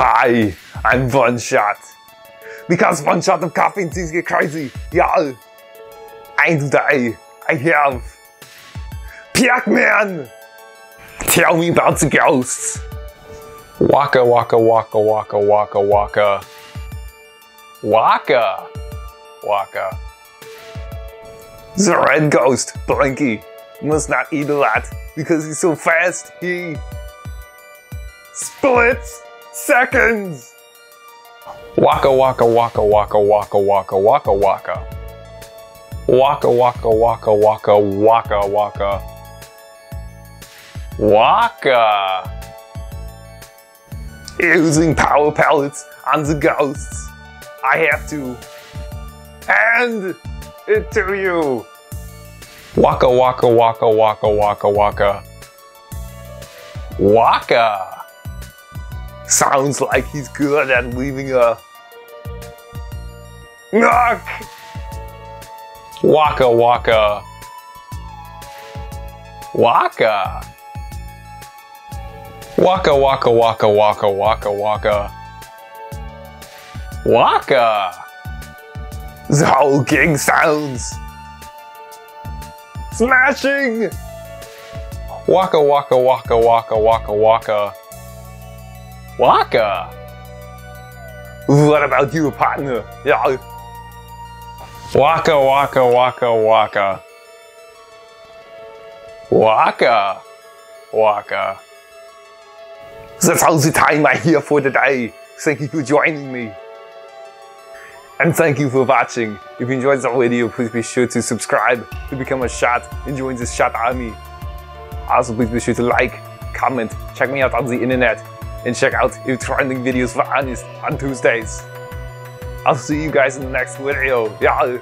Hi, I'm One Shot. Because one shot of caffeine seems get crazy, y'all. And today, I have Pac-Man. Tell me about the ghosts. Waka waka waka waka waka waka. Waka. Waka. The red ghost, Blinky, must not eat a lot because he's so fast, he splits seconds. Waka waka waka waka waka waka waka waka. Waka waka waka waka waka waka. Waka. Using power pellets on the ghosts, I have to hand it to you. Waka waka waka waka waka waka. Waka. Sounds like he's good at leaving a knock. Waka waka. Waka. Waka waka waka waka waka waka. Waka. The whole king sounds smashing. Waka waka waka waka waka waka. Waka. What about you, partner? Yeah. Waka waka waka waka. Waka. Waka. That's all the time I here for today. Thank you for joining me. And thank you for watching. If you enjoyed the video, please be sure to subscribe to become a shot and join the shot army. Also, please be sure to like, comment, check me out on the internet, and check out if trending videos for honest on Tuesdays. I'll see you guys in the next video. Yeah.